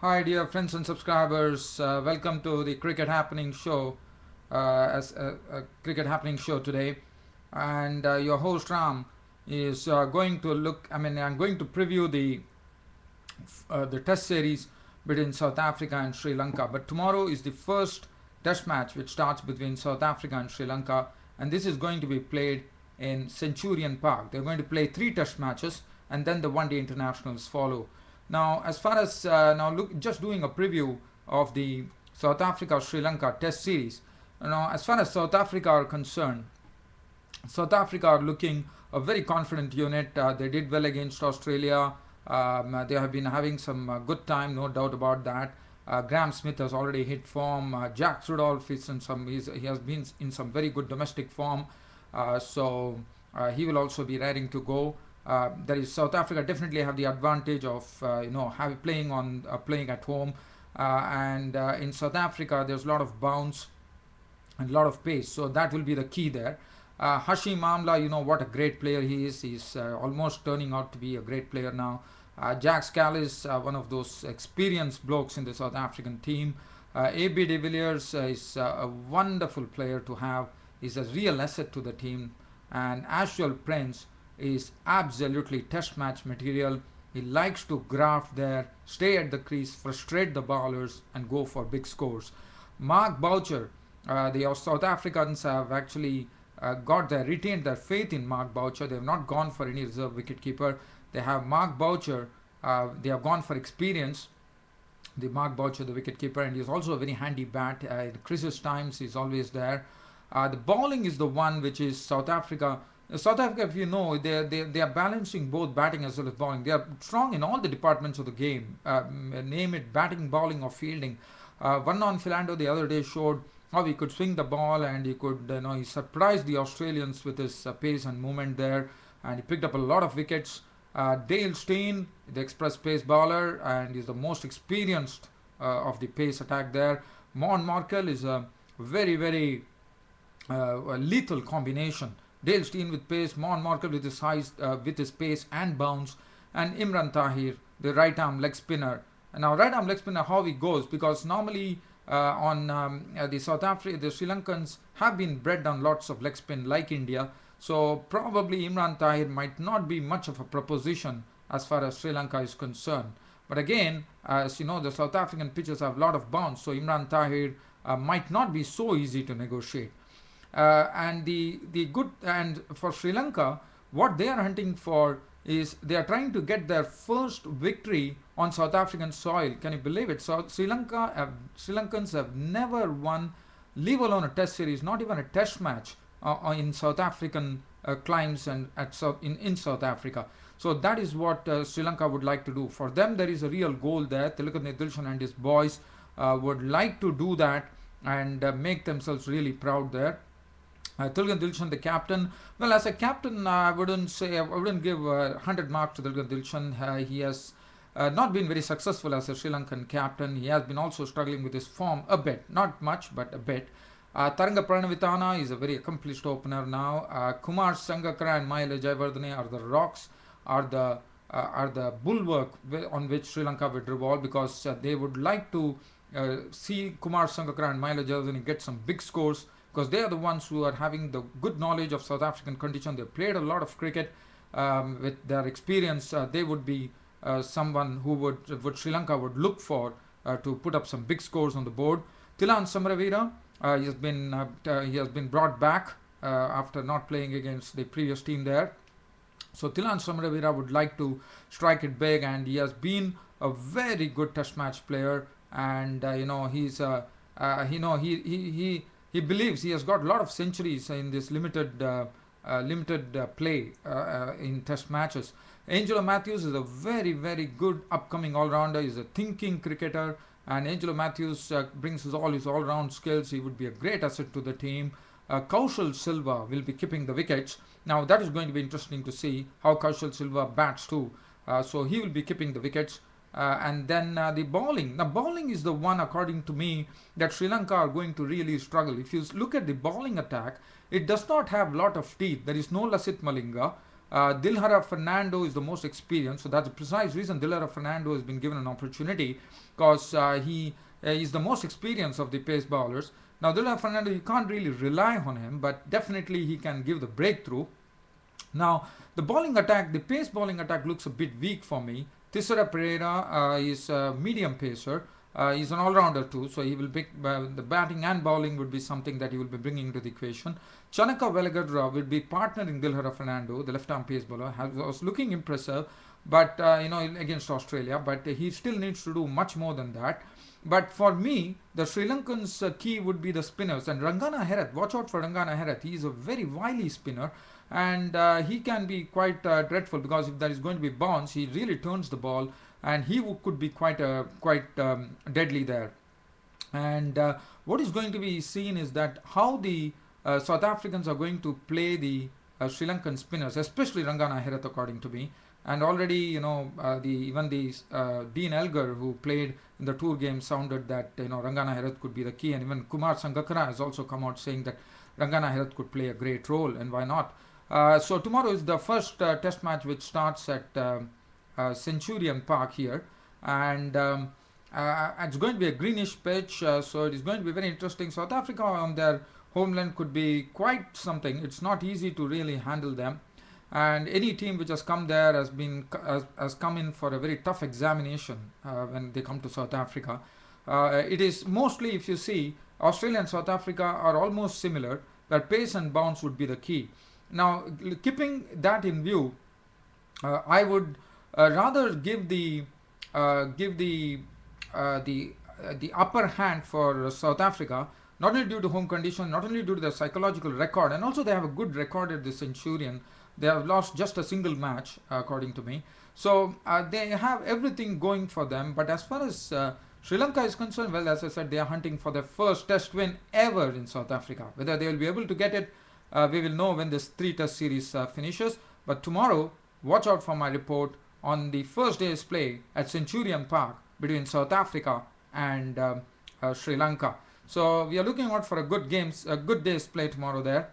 Hi, dear friends and subscribers. Uh, welcome to the Cricket Happening Show, uh, as a, a Cricket Happening Show today, and uh, your host Ram is uh, going to look. I mean, I'm going to preview the uh, the Test series between South Africa and Sri Lanka. But tomorrow is the first Test match which starts between South Africa and Sri Lanka, and this is going to be played in Centurion Park. They're going to play three Test matches, and then the one-day internationals follow. Now, as far as uh, now, look, just doing a preview of the South Africa Sri Lanka Test series. Now, as far as South Africa are concerned, South Africa are looking a very confident unit. Uh, they did well against Australia. Um, they have been having some uh, good time, no doubt about that. Uh, Graeme Smith has already hit form. Uh, Jacques Rudolph is in some. he has been in some very good domestic form. Uh, so uh, he will also be raring to go. Uh, there is South Africa definitely have the advantage of you know have playing on playing at home, and in South Africa there's a lot of bounce and a lot of pace. So that will be the key there. Uh, Hashim Amla, you know what a great player he is. He's uh, almost turning out to be a great player now. Uh, Jacques Kallis uh, one of those experienced blokes in the South African team. Uh, AB de Villiers is a wonderful player to have. He's a real asset to the team. And Ashwell Prince is absolutely test match material. He likes to graft there, stay at the crease, frustrate the bowlers, and go for big scores. Mark Boucher, uh, the South Africans have actually uh, got their retained their faith in Mark Boucher. They have not gone for any reserve wicketkeeper. They have Mark Boucher. Uh, they have gone for experience. The Mark Boucher, the wicketkeeper, and he's also a very handy bat. Uh, in crisis times, he's always there. Uh, the bowling is the one which is South Africa. South Africa, if you know, they they they are balancing both batting as well as bowling. They are strong in all the departments of the game. Um, name it batting, bowling, or fielding. Uh, Vernon Philander the other day showed how he could swing the ball and he could, you know, he surprised the Australians with his uh, pace and movement there, and he picked up a lot of wickets. Uh, Dale Steyn, the express pace bowler, and he's the most experienced uh, of the pace attack there. Morne Morkel is a very, very uh, lethal combination. Dale Steyn with pace, Morne Morkel with his size, uh, with his pace and bounce, and Imran Tahir, the right arm leg spinner. And now, right arm leg spinner, how he goes, because normally uh, on um, uh, the South Africa, the Sri Lankans have been bred on lots of leg spin like India. So probably Imran Tahir might not be much of a proposition as far as Sri Lanka is concerned. But again, as you know, the South African pitchers have a lot of bounce, so Imran Tahir uh, might not be so easy to negotiate. Uh, and the the good and for Sri Lanka, what they are hunting for is they are trying to get their first victory on South African soil. Can you believe it? So Sri Lanka, have, Sri Lankans have never won, leave alone a test series, not even a test match uh, uh in South African uh, climes and at South, in, in South Africa. So that is what uh, Sri Lanka would like to do. For them, there is a real goal there. Tillakaratne Dilshan and his boys uh, would like to do that and make themselves really proud there. Uh, Tillakaratne Dilshan, the captain. Well, as a captain, uh, I wouldn't say I wouldn't give uh, 100 marks to Tillakaratne Dilshan. Uh, he has uh, not been very successful as a Sri Lankan captain. He has been also struggling with his form a bit, not much, but a bit. Uh, Tharanga Paranavitana is a very accomplished opener now. Uh, Kumar Sangakkara and Mahela Jayawardene are the rocks, are the uh, are the bulwark on which Sri Lanka would revolve because uh, they would like to uh, see Kumar Sangakkara and Mahela Jayawardene get some big scores because they are the ones who are having the good knowledge of South African condition. They played a lot of cricket um, with their experience. they would be uh, someone who would, would Sri Lanka would look for uh, to put up some big scores on the board. Thilan Samaraweera, uh, he has been he has been brought back after not playing against the previous team there. So Thilan Samaraweera would like to strike it big, and he has been a very good Test match player. And uh, you know he's uh, uh, you know he he he he believes he has got a lot of centuries in this limited limited play in Test matches. Angelo Mathews is a very, very good upcoming all-rounder. He's a thinking cricketer, and Angelo Mathews uh, brings his, all his all-round skills. He would be a great asset to the team. Uh, Kaushal Silva will be keeping the wickets. Now that is going to be interesting to see how Kaushal Silva bats too. Uh, so he will be keeping the wickets. Uh, and then uh, the bowling. Now bowling is the one, according to me, that Sri Lanka are going to really struggle. If you look at the bowling attack, it does not have a lot of teeth. There is no Lasith Malinga. Uh, Dilhara Fernando is the most experienced, so that's the precise reason Dilhara Fernando has been given an opportunity because uh, he uh, is the most experienced of the pace bowlers. Now, Dilhara Fernando, you can't really rely on him, but definitely he can give the breakthrough. Now, the bowling attack, the pace bowling attack looks a bit weak for me. Thisara Perera uh, is a medium pacer. Uh, he's an all-rounder too, so he will pick uh, the batting and bowling would be something that he will be bringing to the equation. Chanaka Welegedara will be partnering Dilhara Fernando, the left-arm pace bowler, has, was looking impressive, but you know against Australia, but he still needs to do much more than that. But for me, the Sri Lankans' key would be the spinners and Rangana Herath. Watch out for Rangana Herath. He is a very wily spinner and uh, he can be quite uh, dreadful because if there is going to be bounce, he really turns the ball and he could be quite uh, quite um, deadly there. And uh, what is going to be seen is that how the uh, South Africans are going to play the uh, Sri Lankan spinners, especially Rangana Herath, according to me. And already, you know, uh, the even the uh, Dean Elgar, who played in the tour game, sounded that you know Rangana Herath could be the key, and even Kumar Sangakkara has also come out saying that Rangana Herath could play a great role, and why not? So tomorrow is the first test match which starts at um, uh, Centurion Park here. And um, uh, it's going to be a greenish pitch uh, so it is going to be very interesting. South Africa on their homeland could be quite something. It's not easy to really handle them. And any team which has come there has been has, has come in for a very tough examination uh, when they come to South Africa. Uh, it is mostly if you see Australia and South Africa are almost similar but pace and bounce would be the key now keeping that in view uh, I would uh, rather give the uh, give the uh, the the upper hand for South Africa not only due to home condition, not only due to their psychological record, and also they have a good record at the Centurion. They have lost just a single match, according to me. So uh, they have everything going for them. But as far as uh, Sri Lanka is concerned, well, as I said, they are hunting for their first test win ever in South Africa. Whether they will be able to get it, uh, we will know when this three test series finishes. But tomorrow, watch out for my report on the first day's play at Centurion Park between South Africa and uh, uh, Sri Lanka. So we are looking out for a good games, a good day's play tomorrow there,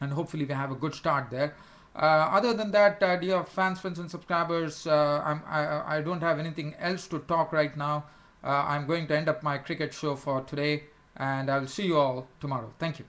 and hopefully we have a good start there. Uh, other than that, uh, dear fans, friends, and subscribers, uh, I, I don't have anything else to talk right now. Uh, I'm going to end up my cricket show for today, and I'll see you all tomorrow. Thank you.